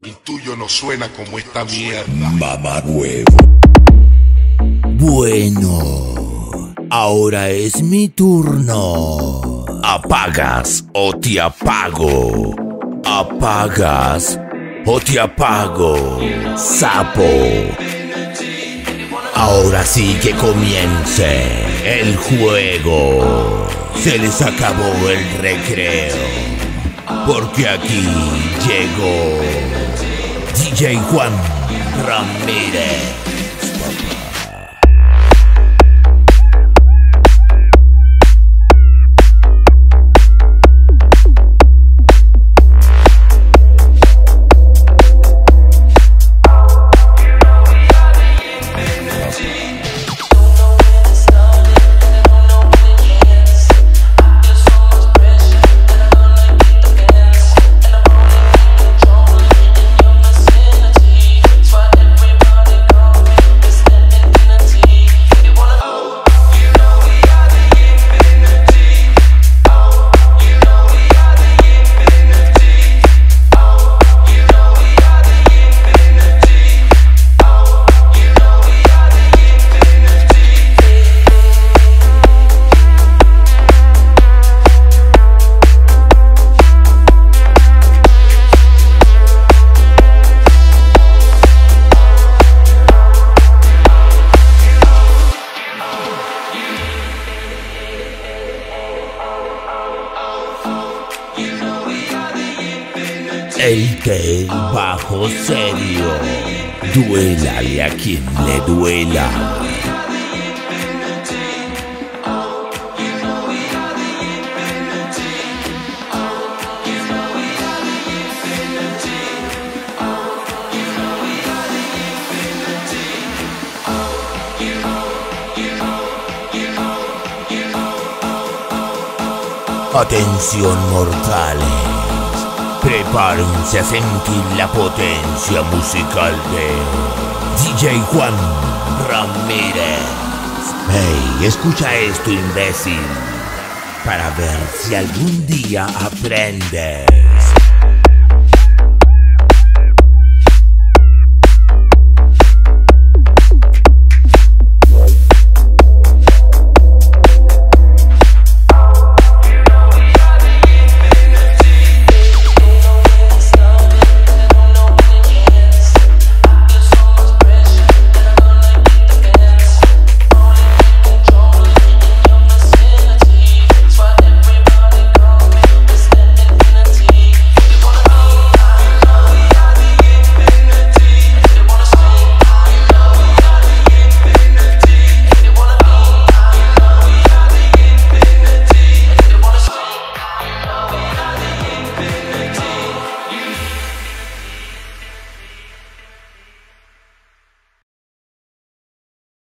El tuyo no suena como esta mierda. Mamá huevo. Bueno, ahora es mi turno. ¿Apagas o te apago? ¿Apagas o te apago? Sapo. Ahora sí que comience el juego. Se les acabó el recreo. Porque aquí llegó DJ Juan Ramírez. El que bajo serio, duélale a quien le duela. Atención mortales. Prepárense a sentir la potencia musical de DJ Juan Ramírez. Hey, escucha esto, imbécil, para ver si algún día aprendes.